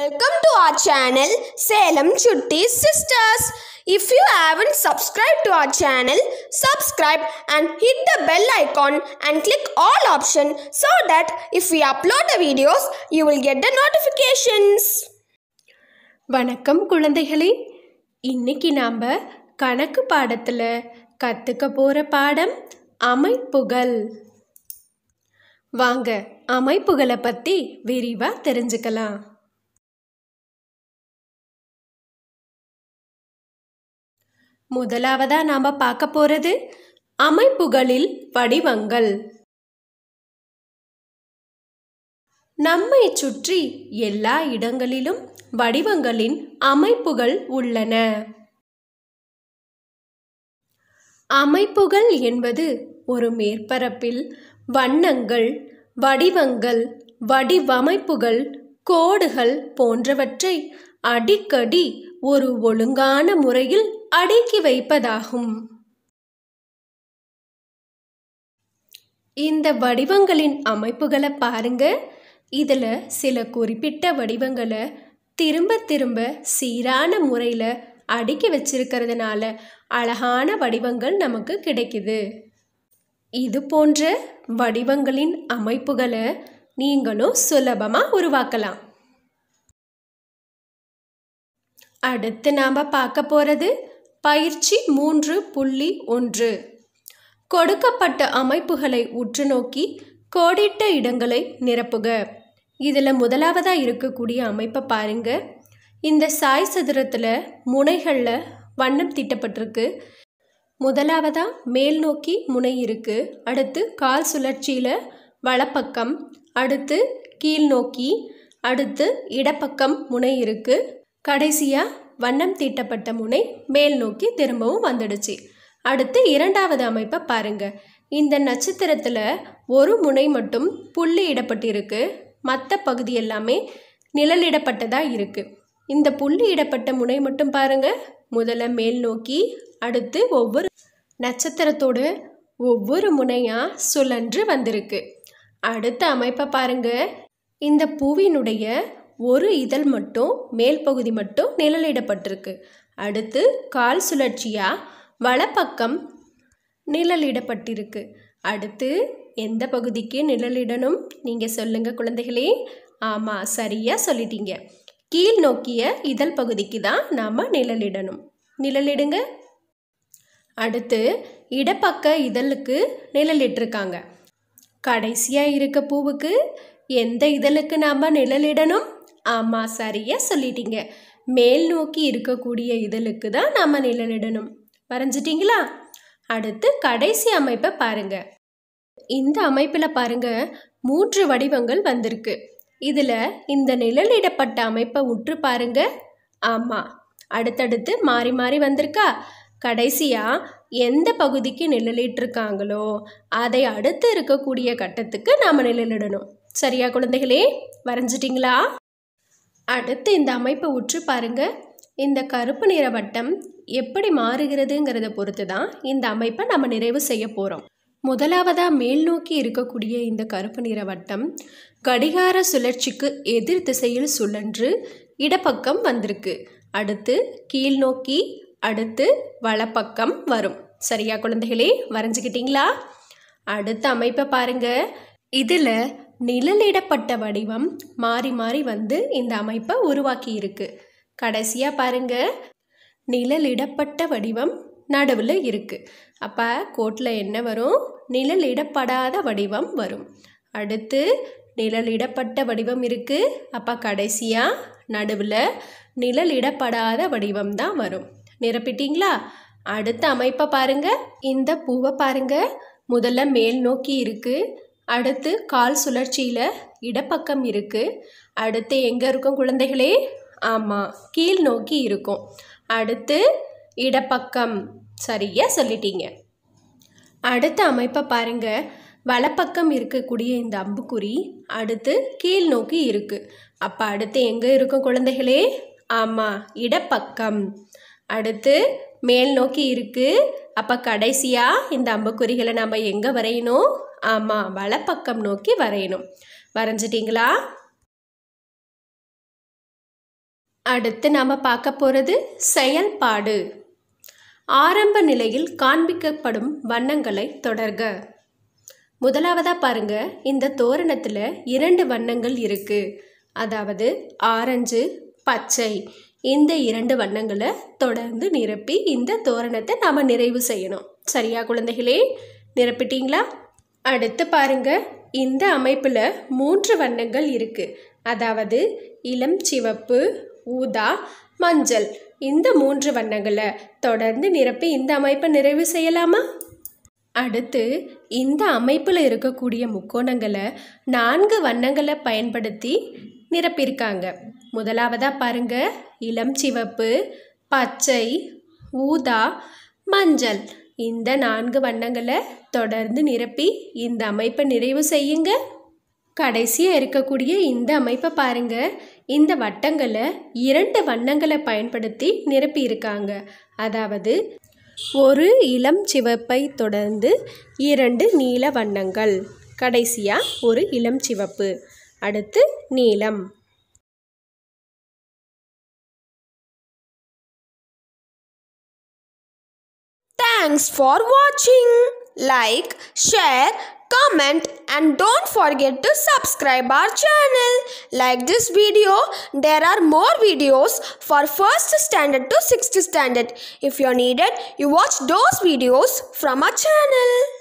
Welcome to our channel Salem Chutti Sisters. If you haven't subscribed to our channel, subscribe and hit the bell icon and click all option so that if we upload the videos, you will get the notifications. வணக்கம் குழந்தைகளே இன்னைக்கு நாம் கணக்கு பாடத்தில் கற்றுக்க போகிற பாடம் அமைப்புகள் வாங்க அமைப்புகளை பற்றி விரிவாக தெரிஞ்சுக்கலாம் முதலாவதாக நாம் பார்க்க போகிறது அமைப்புகளில் வடிவங்கள். நம்மை சுற்றி எல்லா இடங்களிலும் வடிவங்களின் அமைப்புகள் உள்ளன. அமைப்புகள் என்பது ஒரு மேற்பரப்பில் வண்ணங்கள் வடிவங்கள் வடிவமைப்புகள் கோடுகள் போன்றவற்றை அடிக்கடி ஒரு ஒழுங்கான முறையில் அடுக்கி வைப்பதாகும். இந்த வடிவங்களின் அமைப்புகளை பாருங்க. இதில் சில குறிப்பிட்ட வடிவங்களை திரும்ப திரும்ப சீரான முறையில் அடுக்கி வச்சிருக்கிறதுனால அழகான வடிவங்கள் நமக்கு கிடைக்குது. இது போன்ற வடிவங்களின் அமைப்புகளை நீங்களும் சுலபமாக உருவாக்கலாம். அடுத்து நாம் பார்க்க போகிறது பயிற்சி மூன்று புள்ளி ஒன்று. கொடுக்கப்பட்ட அமைப்புகளை உற்று நோக்கி கோடிட்ட இடங்களை நிரப்புக. இதில் முதலாவதாக இருக்கக்கூடிய அமைப்பை பாருங்க. இந்த சாய் சதுரத்தில் முனைகளில் வண்ணம் தீட்டப்பட்டிருக்கு. முதலாவதாக மேல் நோக்கி முனை இருக்குது அடுத்து கால் சுழற்சியில் வலப்பக்கம் அடுத்து கீழ் நோக்கி அடுத்து இடப்பக்கம் முனை இருக்குது கடைசியாக வண்ணம் தீட்டப்பட்ட முனை மேல் நோக்கி திரும்பவும் வந்துடுச்சு. அடுத்து இரண்டாவது அமைப்பை பாருங்க. இந்த நட்சத்திரத்தில் ஒரு முனை மட்டும் புள்ளி இடப்பட்டிருக்கு. மற்ற பகுதி எல்லாமே நிழலிடப்பட்டதாக இருக்குது இந்த புள்ளி இடப்பட்ட முனை மட்டும் பாருங்க. முதல்ல மேல் நோக்கி அடுத்து ஒவ்வொரு நட்சத்திரத்தோடு ஒவ்வொரு முனையாக சுழன்று வந்திருக்கு. அடுத்த அமைப்பை பாருங்க. இந்த பூவினுடைய ஒரு இதழ் மட்டும் மேல் பகுதி மட்டும் நிழலிடப்பட்டிருக்கு. அடுத்து கால் சுழற்சியாக வலப்பக்கம் நிழலிடப்பட்டிருக்கு. அடுத்து எந்த பகுதிக்கு நிழலிடணும்? நீங்கள் சொல்லுங்கள் குழந்தைகளே. ஆமாம் சரியாக சொல்லிட்டீங்க. கீழ் நோக்கிய இதழ் பகுதிக்கு தான் நாம் நிழலிடணும். நிழலிடுங்க. அடுத்து இடப்பக்க இதழுக்கு நிழலிட்டிருக்காங்க. கடைசியாக இருக்க பூவுக்கு எந்த இதழுக்கு நாம் நிழலிடணும்? ஆமாம் சரியாக சொல்லிட்டீங்க. மேல் நோக்கி இருக்கக்கூடிய இதழுக்கு தான் நாம் நிழலிடணும். வரைஞ்சிட்டிங்களா? அடுத்து கடைசி அமைப்பை பாருங்க. இந்த அமைப்பில் பாருங்க மூன்று வடிவங்கள் வந்திருக்கு. இதில் இந்த நிழலிடப்பட்ட அமைப்பை உற்று பாருங்க. ஆமாம் அடுத்தடுத்து மாறி மாறி வந்திருக்கா? கடைசியாக எந்த பகுதிக்கு நிழலிட்டிருக்காங்களோ அதை அடுத்து இருக்கக்கூடிய கட்டத்துக்கு நாம் நிழலிடணும். சரியா குழந்தைகளே? வரைஞ்சிட்டிங்களா? அடுத்து இந்த அமைப்பை உற்று பாருங்க. இந்த கருப்பு நிற வட்டம் எப்படி மாறுகிறதுங்கிறத பொறுத்து தான் இந்த அமைப்பை நம்ம நிறைவு செய்ய போகிறோம் முதலாவதாக மேல் நோக்கி இருக்கக்கூடிய இந்த கருப்பு நிற வட்டம் கடிகார சுழற்சிக்கு எதிர் திசையில் சுழன்று இடப்பக்கம் வந்திருக்கு. அடுத்து கீழ் நோக்கி அடுத்து வலப்பக்கம் வரும். சரியா குழந்தைகளே வரைஞ்சிக்கிட்டீங்களா? அடுத்த அமைப்பை பாருங்கள் இதில் நிழலிடப்பட்ட வடிவம் மாறி மாறி வந்து இந்த அமைப்பை உருவாக்கி இருக்கு கடைசியாக பாருங்க. நிழலிடப்பட்ட வடிவம் நடுவில் இருக்குது அப்போ கோட்டில் என்ன வரும்? நிழலிடப்படாத வடிவம் வரும். அடுத்து நிழலிடப்பட்ட வடிவம் இருக்குது அப்போ கடைசியாக நடுவில் நிழலிடப்படாத வடிவம் தான் வரும். நிரப்பிட்டீங்களா? அடுத்த அமைப்பை பாருங்க. இந்த பூவை பாருங்க. முதல்ல மேல் நோக்கி இருக்குது அடுத்து கால் சுழற்சியில் இடப்பக்கம் இருக்குது அடுத்து எங்கே இருக்கும் குழந்தைகளே? ஆமாம் கீழ் நோக்கி இருக்கும். அடுத்து இடப்பக்கம். சரியாக சொல்லிட்டீங்க. அடுத்த அமைப்பை பாருங்கள் வலப்பக்கம் இருக்கக்கூடிய இந்த அம்புக்குறி அடுத்து கீழ் நோக்கி இருக்குது அப்போ அடுத்து எங்கே இருக்கும் குழந்தைகளே? ஆமாம் இடப்பக்கம். அடுத்து மேல் நோக்கி இருக்குது அப்போ கடைசியாக இந்த அம்புக்குறிகளை நம்ம எங்கே வரையணும்? ஆமாம் வலப்பக்கம் நோக்கி வரையணும். வரைஞ்சிட்டிங்களா? அடுத்து நாம் பார்க்க போகிறது செயல்பாடு. ஆரம்ப நிலையில் காண்பிக்கப்படும் வண்ணங்களை தொடர்க. முதலாவதாக பாருங்க இந்த தோரணத்தில் இரண்டு வண்ணங்கள் இருக்குது அதாவது ஆரஞ்சு பச்சை. இந்த இரண்டு வண்ணங்களை தொடர்ந்து நிரப்பி இந்த தோரணத்தை நாம் நிறைவு செய்யணும். சரியா குழந்தைகளே? நிரப்பிட்டீங்களா? அடுத்து பாருங்க. இந்த அமைப்பில் மூன்று வண்ணங்கள் இருக்குது அதாவது இளம் சிவப்பு ஊதா மஞ்சள். இந்த மூன்று வண்ணங்களை தொடர்ந்து நிரப்பி இந்த அமைப்பை நிறைவு செய்யலாமா? அடுத்து இந்த அமைப்பில் இருக்கக்கூடிய முக்கோணங்களை நான்கு வண்ணங்களை பயன்படுத்தி நிரப்பியிருக்காங்க. முதலாவதாக பாருங்கள் இளம் சிவப்பு பச்சை ஊதா மஞ்சள். இந்த நான்கு வண்ணங்களை தொடர்ந்து நிரப்பி இந்த அமைப்பை நிறைவு செய்யுங்க. கடைசியாக இருக்கக்கூடிய இந்த அமைப்பை பாருங்க. இந்த வட்டங்களை இரண்டு வண்ணங்களை பயன்படுத்தி நிரப்பி இருக்காங்க அதாவது ஒரு இளம் சிவப்பை தொடர்ந்து இரண்டு நீல வண்ணங்கள். கடைசியாக ஒரு இளம் சிவப்பு. அடுத்து நீலம். Thanks for watching. Like, share, comment and don't forget to subscribe our channel. Like this video, there are more videos for 1st standard to 6th standard. If you're needed, you watch those videos from our channel.